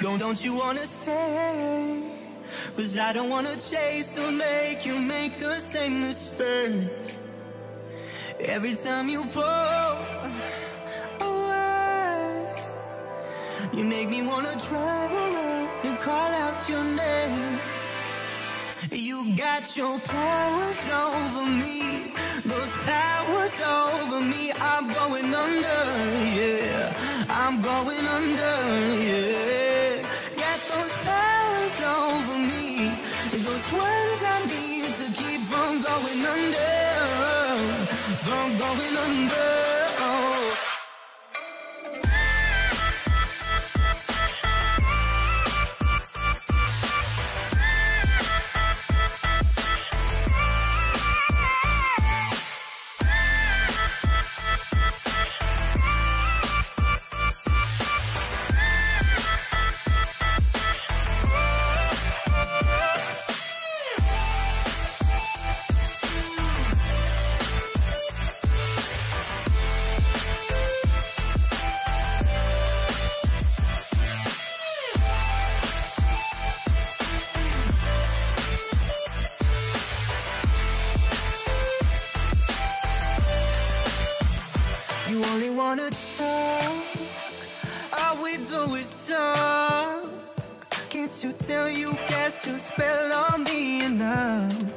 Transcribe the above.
Don't, don't you wanna stay? Cause I don't wanna chase or make you make the same mistake. Every time you pull away, you make me wanna drive around and call out your name. You got your powers over me, those powers over me. I'm going under, yeah. I'm going under, yeah. ones I need to keep from going under, from going under. wanna talk. All we do is talk. Can't you tell you cast your spell on me enough?